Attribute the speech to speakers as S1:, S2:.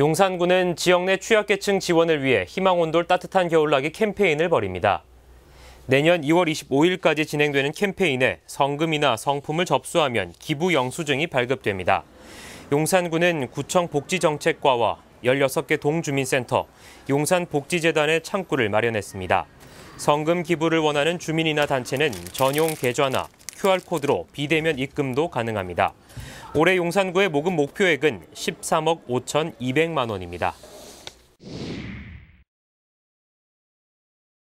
S1: 용산구는 지역 내 취약계층 지원을 위해 희망온돌 따뜻한 겨울나기 캠페인을 벌입니다. 내년 2월 25일까지 진행되는 캠페인에 성금이나 성품을 접수하면 기부 영수증이 발급됩니다. 용산구는 구청 복지정책과와 16개 동주민센터, 용산복지재단의 창구를 마련했습니다. 성금 기부를 원하는 주민이나 단체는 전용 계좌나 QR코드로 비대면 입금도 가능합니다. 올해 용산구의 모금 목표액은 13억 5,200만 원입니다.